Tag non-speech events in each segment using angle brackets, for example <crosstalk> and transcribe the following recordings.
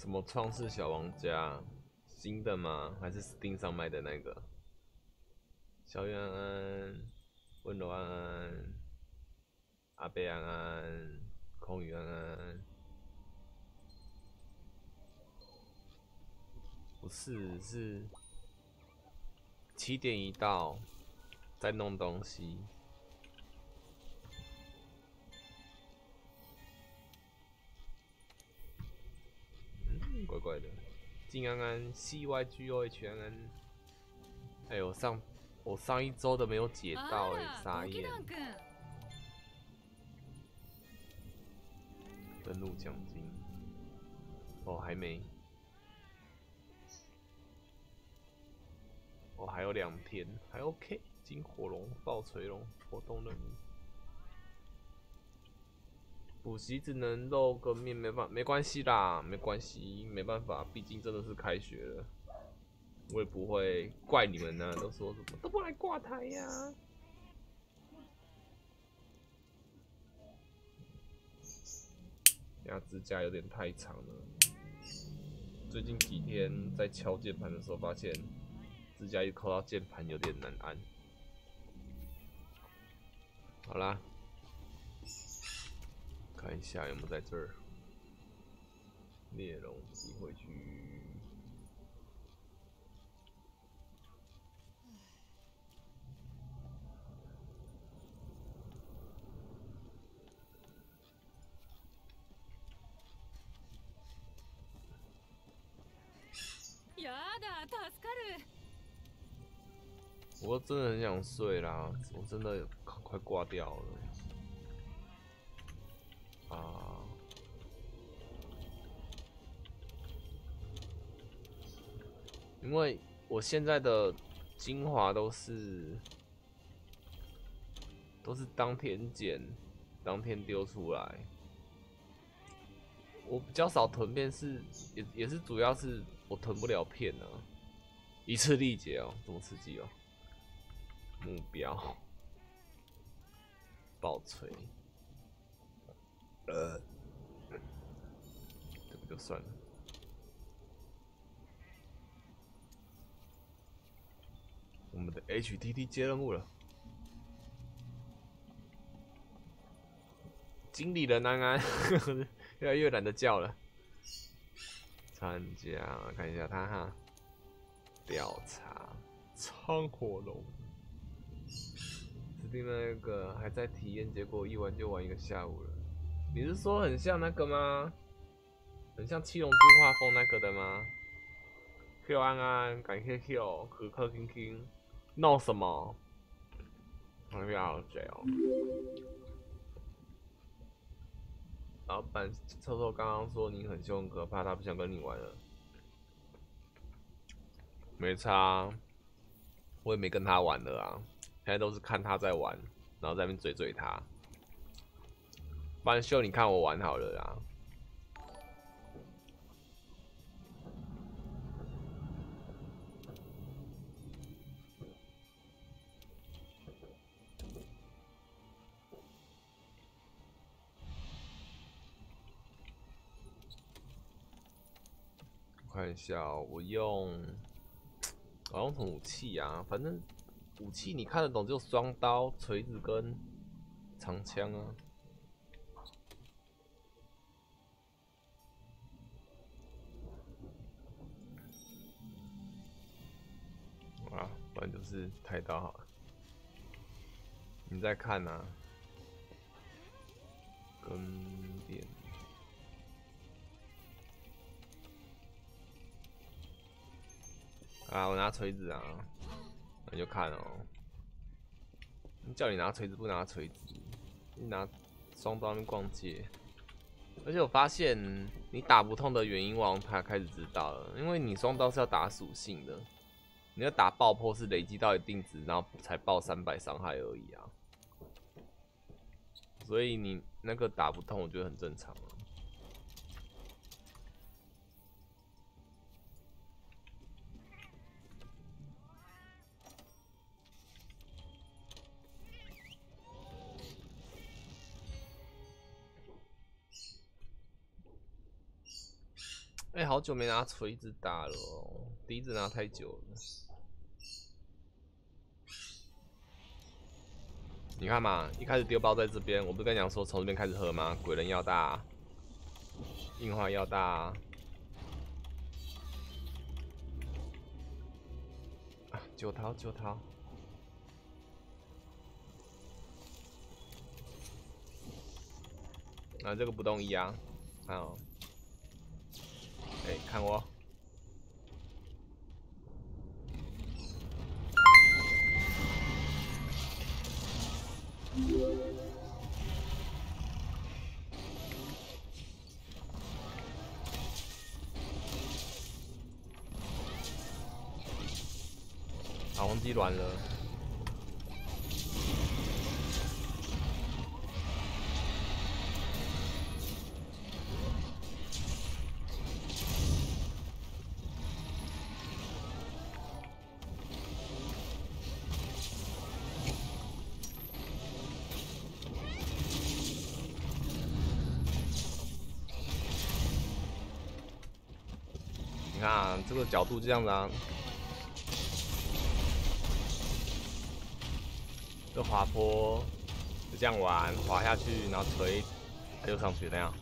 什么创世小王家？新的吗？还是 Steam 上卖的那个？小月安安，温柔安安，阿贝安安，空宇安安。不是，是七点一到，在弄东西。金安安，C Y G O H 安安。哎呦，上我上一周的没有解到哎，傻眼。登录奖金，哦，还没。哦，还有两天，还 OK。金火龙、爆锤龙活动任务，补习只能露个面，没办没关系啦，没关系，没办法，毕竟真的是开学了，我也不会怪你们呢。都说什么都不来挂台呀？呀，指甲有点太长了。最近几天在敲键盘的时候，发现。指甲一抠到键盘有点难按。好啦，看一下有没有在这儿。猎龙机回去。やだ、助かる。我真的很想睡啦，我真的快挂掉了 因为我现在的精华都是都是当天捡，当天丢出来。我比较少囤片，是也也是主要是我囤不了片啊，一次力竭哦，这么刺激哦！目标，爆锤，呃，这个就算了。我们的 HTT 接任务了，经理人安安 <laughs> 越来越懒得叫了。参加，看一下他哈，调查仓火龙。指定那个还在体验，结果一玩就玩一个下午了。你是说很像那个吗？很像七龙珠画风那个的吗？Q 安安，感谢 Q，可可听听，闹什么？不要这样。老板臭臭刚刚说你很凶可怕，他不想跟你玩了。没差，我也没跟他玩了啊。现在都是看他在玩，然后在那边追追他。不然秀，你看我玩好了啦。看一下，我用我用什么武器啊？反正。武器你看得懂就双刀、锤子跟长枪啊。啊，不然就是太刀好了。你在看呐？跟啊，我拿锤子啊。那就看哦，叫你拿锤子不拿锤子，你拿双刀逛街。而且我发现你打不痛的原因，王他开始知道了，因为你双刀是要打属性的，你要打爆破是累积到一定值，然后才爆三百伤害而已啊。所以你那个打不痛，我觉得很正常。哎、好久没拿锤子打了哦，笛子拿太久了。你看嘛，一开始丢包在这边，我不是跟你讲说从这边开始喝吗？鬼人要大，硬化要大。啊，九桃九桃。啊，这个不动一啊，看哦。哎、看我。好，忘记软了。这个角度这样子啊，这滑坡就这样玩，滑下去，然后锤，它就上去那样。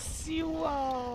笑啊。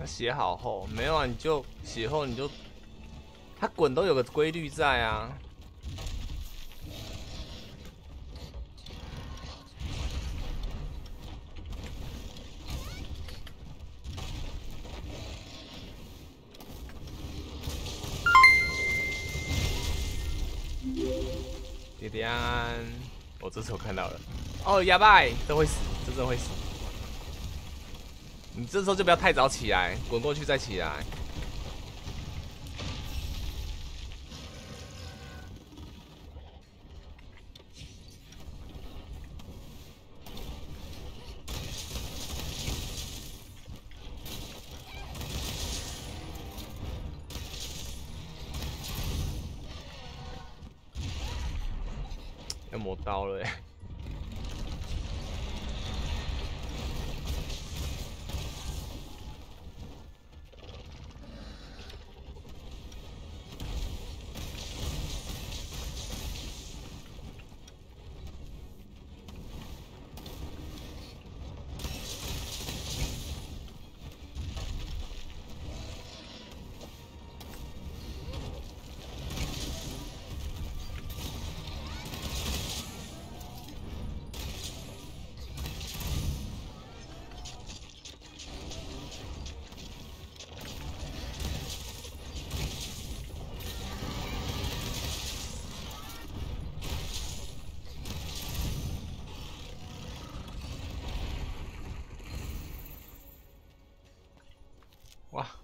那血好厚，没有啊？你就血厚，你就它滚都有个规律在啊。迪迪安，我这次我看到了。哦，哑巴，这会死，这真会死。你这时候就不要太早起来，滚过去再起来。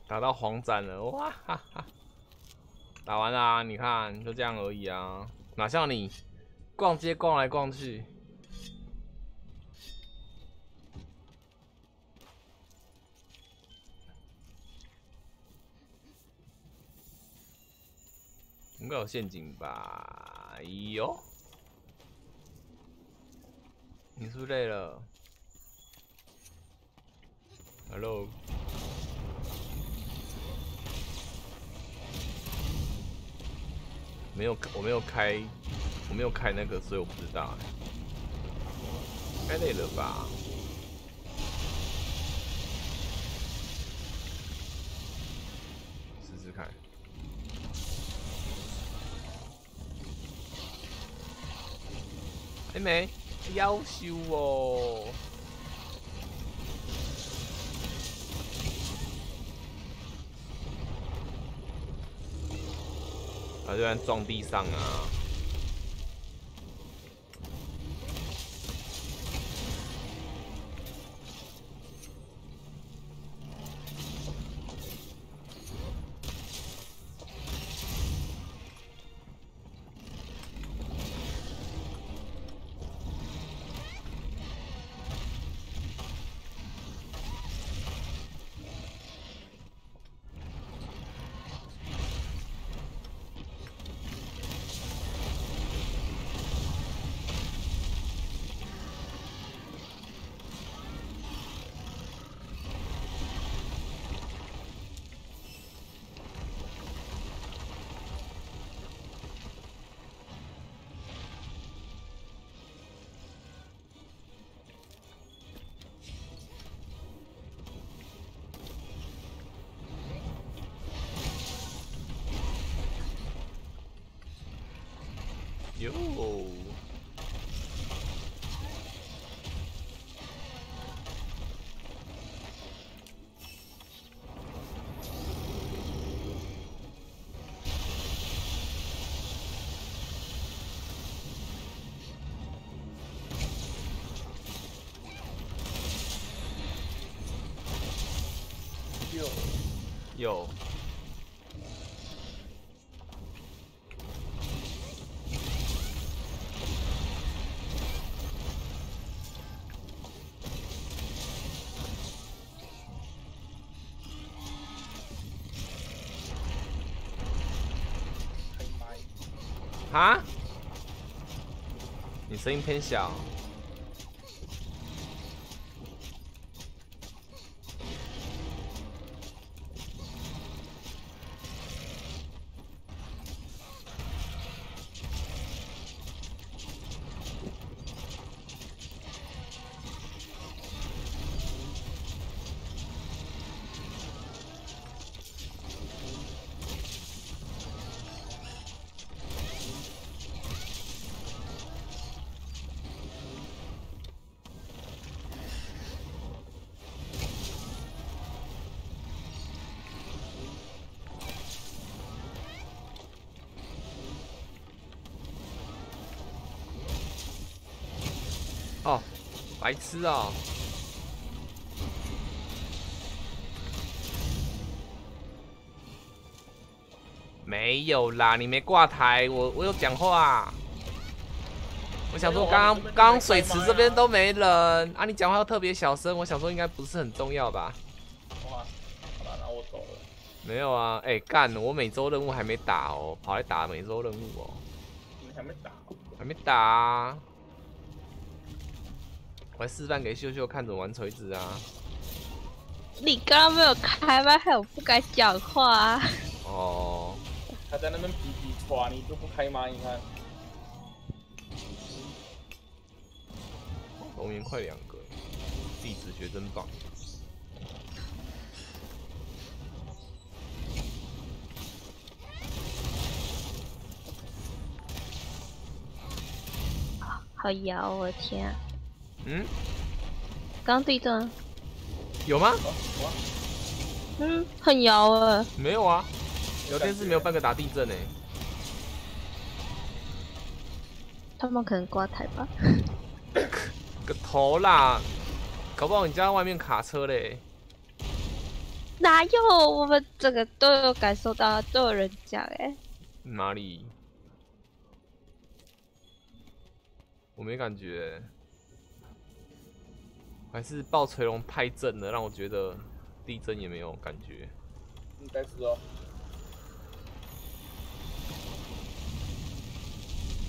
打到黄斩了，哇哈哈！打完啦，你看就这样而已啊，哪像你逛街逛来逛去。应该有陷阱吧？哎呦，你是不是累了？Hello。没有，我没有开，我没有开那个，所以我不知道。太累了吧？试试看。还没，要修哦。他居然撞地上啊！Yo! Yo. Yo. 啊！你声音偏小。白痴啊、没有啦，你没挂台，我我有讲话。我想说刚刚水池这边都没人啊，你讲话又特别小声，我想说应该不是很重要吧？哇，好吧，那我走了。没有啊，哎、干，我每周任务还没打哦，跑来打每周任务哦，你还没打？还没打、啊。我还示范给秀秀看怎么玩锤子啊。你刚刚没有开麦，害我不敢讲话、啊。哦，他在那边皮皮抓，你就不开麦？你看，龙岩快两个，地质学真棒。好摇，我的天、啊！嗯，刚地震，有吗？哦，嗯，很摇啊。没有啊，聊天室没有半个打地震呢、他们可能挂台吧。<laughs> 个头啦！搞不好你家外面卡车嘞。哪有？我们这个都有感受到，都有人讲哎、哪里？我没感觉，还是爆锤龙太震了，让我觉得地震也没有感觉。应该是哦。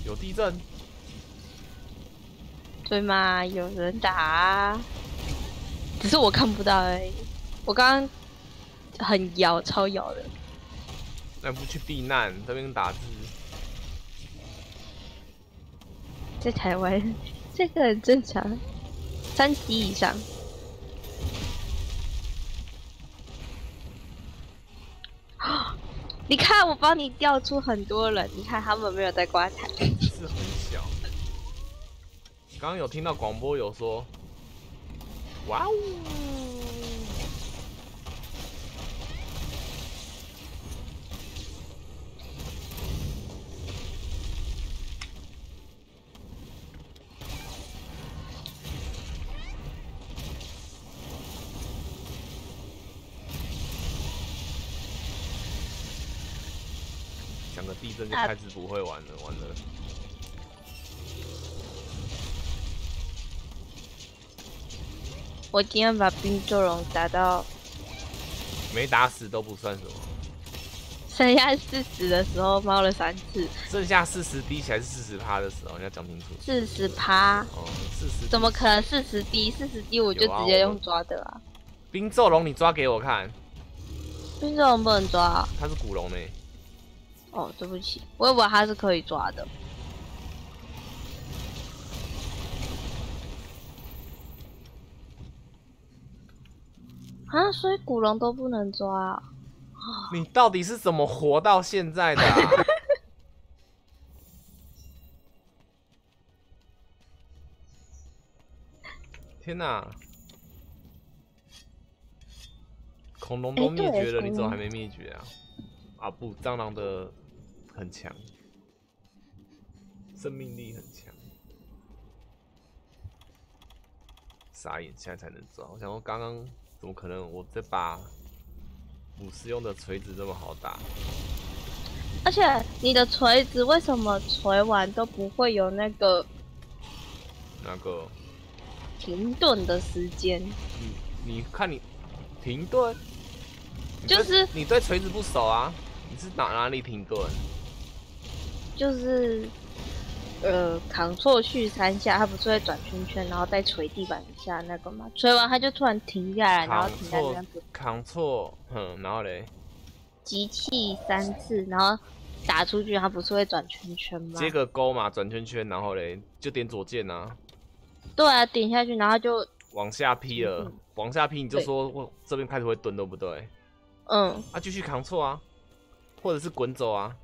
有地震？对吗？有人打、啊，只是我看不到而已。我刚刚很摇，超摇的。那不去避难，这边打字。在台湾，<laughs> 这个很正常，三级以上。你看，我帮你调出很多人，你看他们没有在刮台。是很小。刚刚有听到广播有说，哇哦！讲个地震就开始不会玩了，完了。我今天把冰咒龙打到没打死都不算什么，剩下四十的时候，猫了三次，剩下四十滴起来是四十趴的时候，你要讲清楚。四十趴，哦，四十。怎么可能四十滴？四十滴我就直接用抓的啊！冰咒龙？你抓给我看，冰咒龙不能抓啊、它是古龙呢。哦，对不起，我以为它是可以抓的。啊，所以古龙都不能抓啊、你到底是怎么活到现在的、啊？<laughs> 天哪！恐龙都哎灭绝了，你怎么还没灭绝啊？啊不，蟑螂的很强，生命力很强。傻眼，现在才能抓。我想说，刚刚怎么可能？我这把武士用的锤子这么好打？而且你的锤子为什么锤完都不会有那个那个，停顿的时间？你你看你停顿，就是你对锤子不熟啊？你是哪哪里停顿？就是呃，扛错去三下，它不是会转圈圈，然后再捶地板一下那个吗？捶完它就突然停下来，然后停在那边不扛错，哼，然后嘞，集气三次，然后打出去，它不是会转圈圈吗？接个勾嘛，转圈圈，然后嘞就点左键啊，对啊，点下去，然后就往下劈了嗯，往下劈你就说我这边开始会蹲，对不对？嗯，啊，继续扛错啊，或者是滚走啊，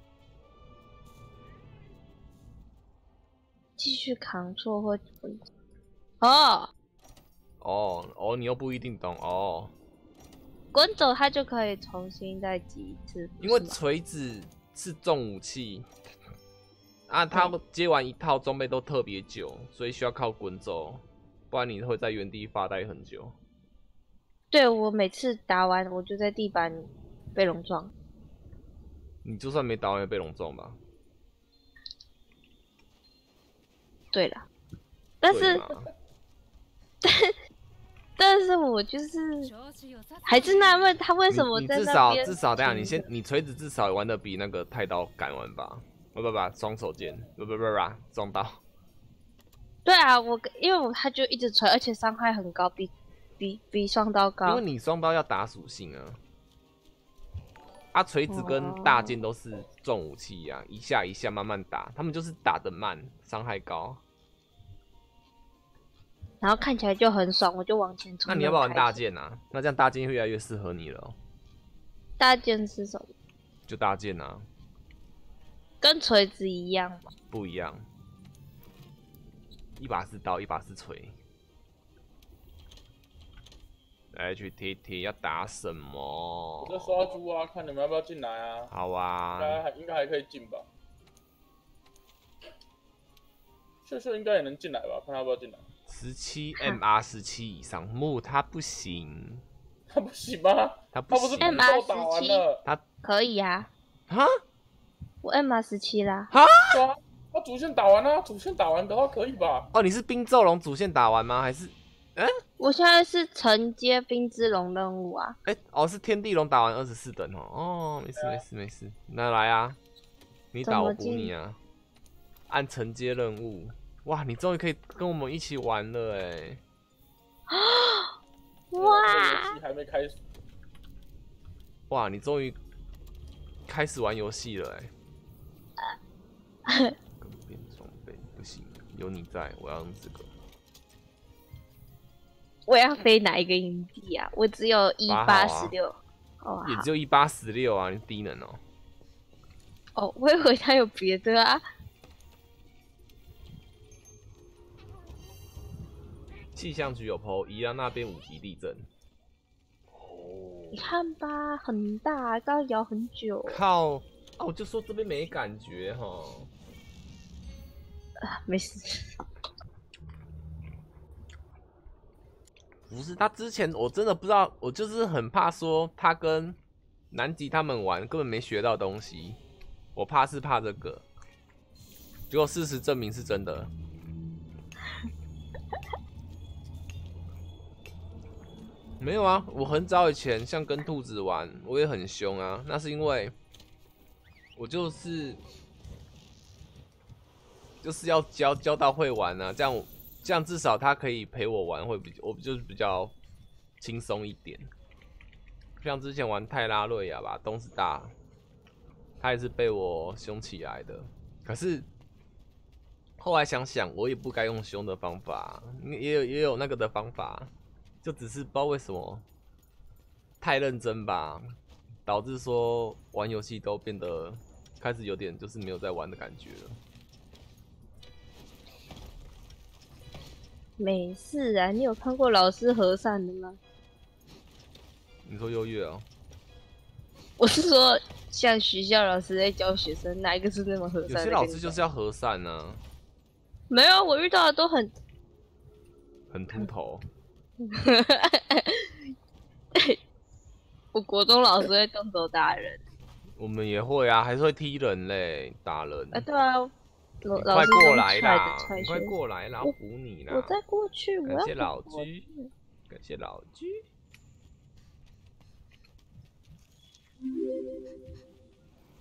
继续扛错或滚。哦，哦哦，你又不一定懂哦，滚走它就可以重新再集一次，因为锤子是重武器 <laughs> 啊，它接完一套装备都特别久，所以需要靠滚走，不不然你会在原地发呆很久。对我每次打完，我就在地板被龙撞。你就算没打完也被龙撞吧？对了，但是但但是我就是 <laughs> 还是纳闷他为什么你在至少至少，等一下你先，你锤子至少玩的比那个太刀敢玩吧？不不不，双手剑，不不不不，双刀。对啊，我因为我他就一直锤，而且伤害很高，比比比双刀高因高为。你双刀要打属性啊。啊，锤子跟哦大剑都是重武器啊，一下一下慢慢打，他们就是打的慢，伤害高。然后看起来就很爽，我就往前冲。那你要不要玩大？剑啊？那这样大剑会越来越适合你了哦、大剑是什么？就大剑啊，跟锤子一样吗？不一样，一把是刀，一把是锤。HTT 要打什么我在？刷猪啊，看你们要不要进来啊？好应啊，该还应该还可以进吧？秀秀应该也能进来吧？看他要不要进来。十七 MR 十七以上木他不行，<laughs> 他不行吗？他不行他不是步 MR 骤打完了？可以啊，啊我 M R 十七啦。对啊，他主线打完了，主线打完的话可以吧？哦，你是冰咒龙主线打完吗？还是我现在是承接冰之龙任务啊，哎、哦是天地龙打完二十四等哦？哦，没事没事没事，那来啊，你打我补你啊，按承接任务。哇，你终于可以跟我们一起玩了哎！<gasps> 这个哇游戏还没开始，哇，你终于开始玩游戏了哎！<laughs> 更变装备不行，有你在，我要用这个。我要飞哪一个营地啊？我只有一八十六。哦，也只有一八十六啊，你低能哦。哦，我以为他有别的啊。气象局有 PO，宜兰那边五级地震。哦你，看吧，很大，刚刚摇很久。靠！啊，我就说这边没感觉哈。啊，没事。不是他之前我真的不知道，我就是很怕说他跟南极他们玩根本没学到东西，我怕是怕这个。结果事实证明是真的。<laughs> 没有啊，我很早以前像跟兔子玩，我也很凶啊。那是因为我就是就是要教教到会玩啊，这样这样至少他可以陪我玩，会比我就是比较轻松一点。像之前玩泰拉瑞亚吧，东师大，他也是被我凶起来的。可是后来想想，我也不该用凶的方法，也有也有那个的方法，就只是不知道为什么太认真吧，导致说玩游戏都变得开始有点就是没有在玩的感觉了。没事啊，你有看过老师和善的吗？你说优越啊？<laughs> 我是说，像学校老师在教学生，哪一个是那么和善的？有些老师就是要和善呢、没有，我遇到的都很很秃头。<laughs> 我国中老师会动手打人。我们也会啊，还是会踢人嘞，打人。啊，对啊，老老师快过来啦快过来啦，我唬你啦！我再过去，我要感谢老过居，感谢老居。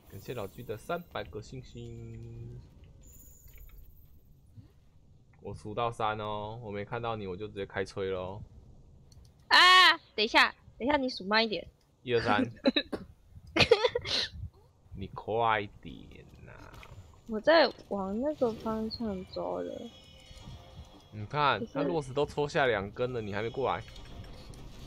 感谢老居的三百个星星。我数到三哦，我没看到你，我就直接开吹喽。啊！等一下，等一下，你数慢一点。一二三，<laughs> 你快点呐、我在往那个方向走了。你看他落石都抽下两根了，你还没过来。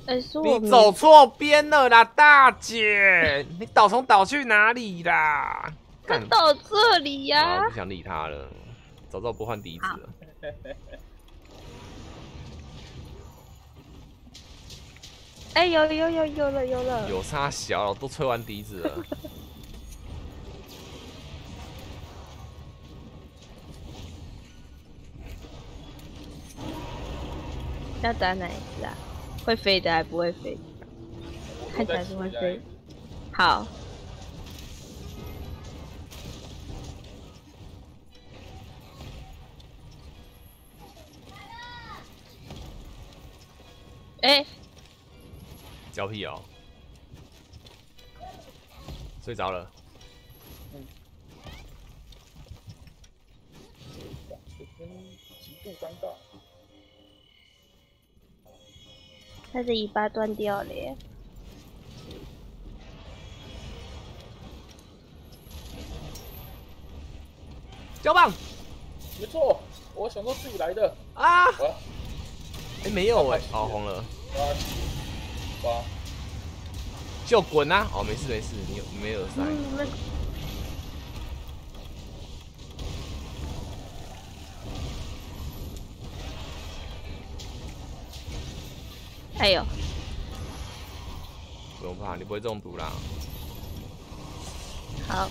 哎、是我你走错边了啦，大姐！你倒从倒去哪里啦？他干到这里呀、啊，我不想理他了，早知道不换笛子了。哎、有有有有了有了。有差小，都吹完笛子了。<laughs> 要打哪一只啊？会飞的还不会飞？看起来在是会飞。好。哎、交屁哦，睡着了。哇这边极度尴尬。它的尾巴断掉了耶！胶棒没错，我想到自己来的。啊！哎、没有哎、哦红了，八八，就滚啊！哦没事没事，你没有耳塞。嗯，哎呦，不用怕，你不会中毒啦。好，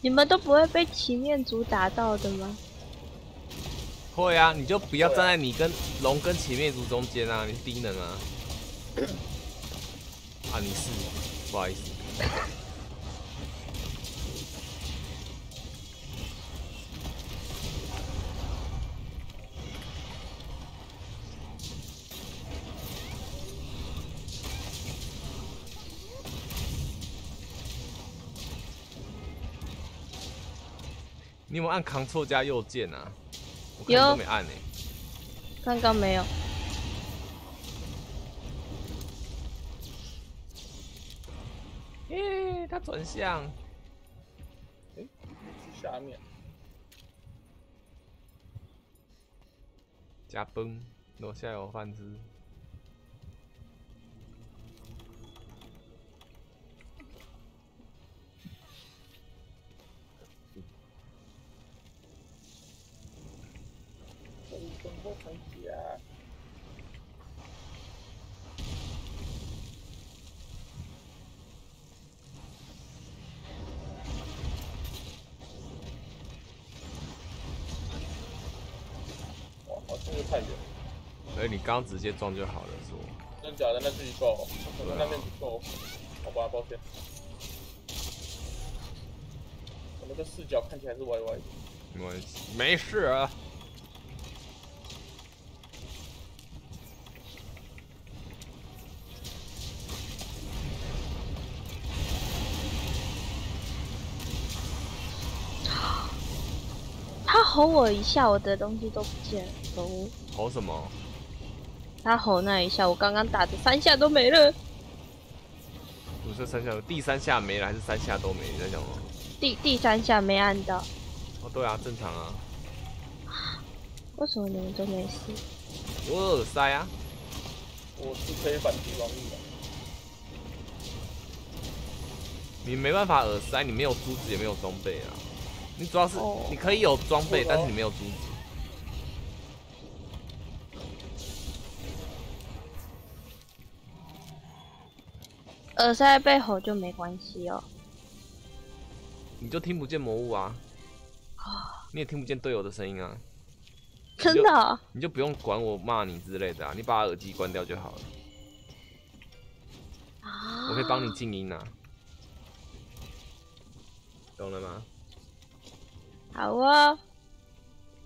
你们都不会被奇面族打到的吗？会啊，你就不要站在你跟龙跟奇面族中间啊，你是低能啊。啊，你是，不好意思。你有没有按 Ctrl 加右键啊？我看你有都没按呢、刚刚没有。耶，他转向，去下面。加崩，楼下有饭吃。我全部成家。哇，好像又太远，所以你刚刚直接撞就好了，说。真假的？那自己够，可能那边不够，好吧，抱歉。我们的视角看起来是歪歪的。没，没事啊。吼我一下，我的东西都不见了。可恶！吼什么？他吼那一下，我刚刚打的三下都没了。不是三下，第三下没了，还是三下都没？你在讲吗？第第三下没按到，哦，对啊，正常啊。为什么你们都没事？我有耳塞啊。我是可以反击王力的。你没办法耳塞，你没有珠子，也没有装备啊。你主要是、哦。你可以有装备，但是你没有珠子。耳塞被吼就没关系哦。你就听不见魔物啊，你也听不见队友的声音啊，真的哦、你就不用管我骂你之类的啊，你把耳机关掉就好了，啊。我可以帮你静音啊，懂了吗？好哦，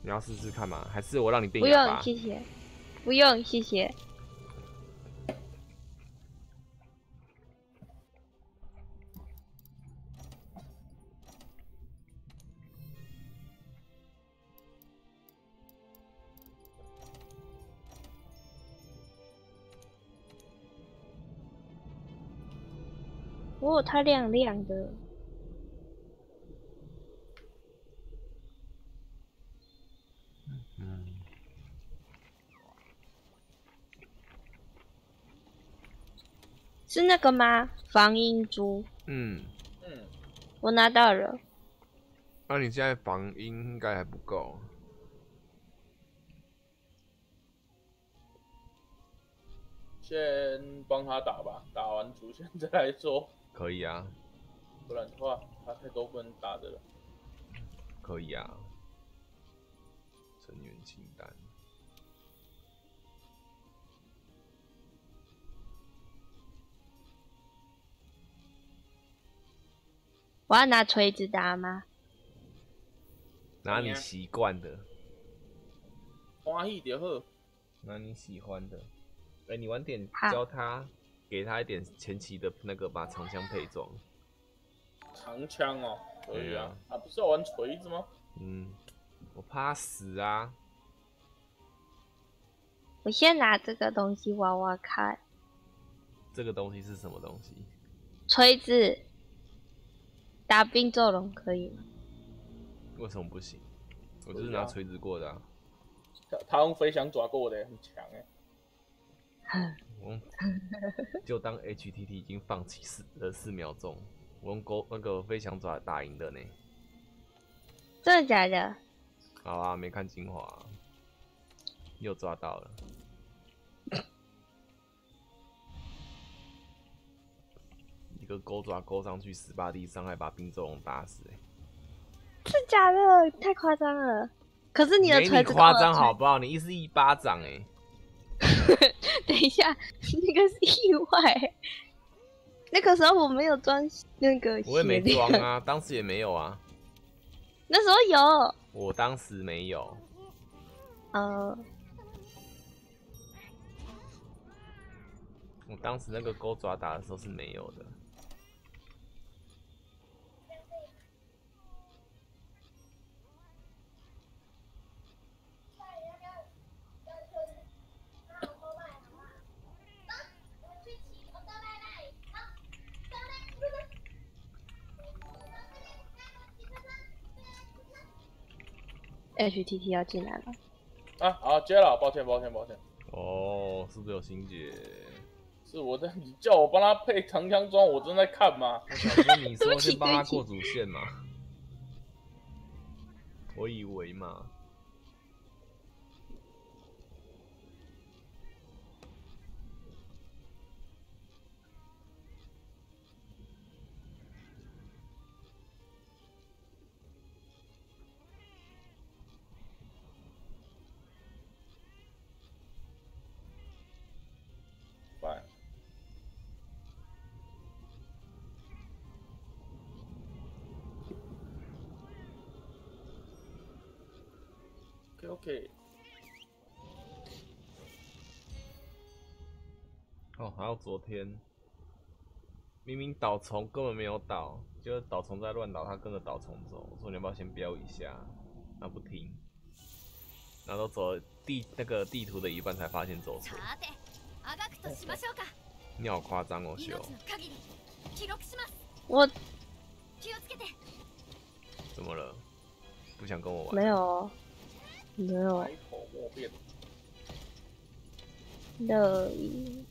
你要试试看吗？还是我让你变不用？谢谢，不用谢谢。哦，它亮亮的。是那个吗？防音珠，嗯，嗯，我拿到了。那、你现在防音应该还不够，先帮他打吧，打完主线再来说，可以啊，不然的话他太多不能打的了。可以啊，成员清单。我要拿锤子打吗？拿你习惯的，欢喜就好，拿你喜欢的。哎、你晚点教他，给他一点前期的那个把长枪配装。长枪哦，可以啊对。啊，不是要玩锤子吗？嗯，我怕死啊。我先拿这个东西挖挖看。这个东西是什么东西？锤子打冰咒龙可以吗？为什么不行？我就是拿锤子过的啊。他他用飞翔爪过的，很强哎。我用 <laughs> 就当 HTT 已经放弃四呃四秒钟，我用钩那个飞翔爪打赢的呢。真的假的？好啊，没看精华、又抓到了。个钩爪勾上去，十八 D 伤害把冰咒龙打死、欸，是假的？太夸张了。可是你的没锤子夸张好不好？你一是一巴掌哎、锤 <laughs> 等一下，<laughs> 那个是意外。那个时候我没有装那个我也没，装啊，当时也没有啊，那时候有。我当时没有。呃，我当时那个钩爪打的时候是没有的。HTT 要进来了。啊，好接了，抱歉抱歉抱歉，哦，是不是有心结？是我在你叫我帮他配长枪装，我正在看嘛。我想说你说 <laughs> 对不起先帮他过主线嘛，我以为嘛。OK OK，哦，还有昨天，明明导虫根本没有倒，就是导虫在乱倒，他跟着导虫走。我说你要不要先标一下？他不听，然后都走了地那个地图的一半才发现走错。さてあがくとしましょうか你好夸张哦，秀命の，限り記録します我気をつけて怎么了？不想跟我玩？没有哦， 没有白头莫辩。乐意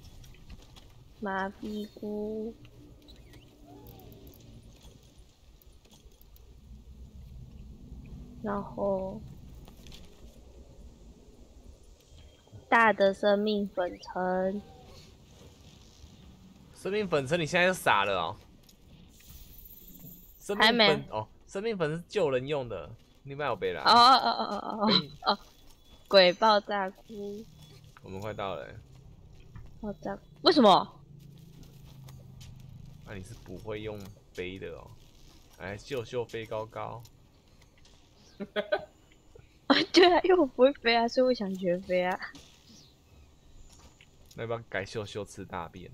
麻痹菇，然后大的生命粉尘，生命粉尘，你现在就傻了哦。还没命粉哦，生命粉是救人用的，你买有背啦。哦哦哦哦哦哦，哦鬼爆炸菇，我们快到了欸，爆炸，为什么？那、你是不会用飞的哦。来，秀秀飞高高，啊，<laughs> 对啊，因为我不会飞啊，所以我想学飞啊。那要不要改秀秀吃大便？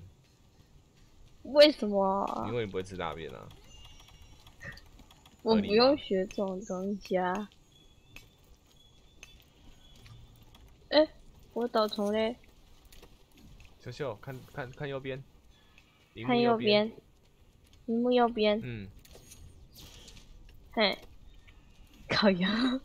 为什么因？为你不会吃大便啊。我不用学这种东西啊。哎、我倒虫嘞，秀秀，看看看右边，看右，边，屏幕右边，嗯，嘿，烤羊，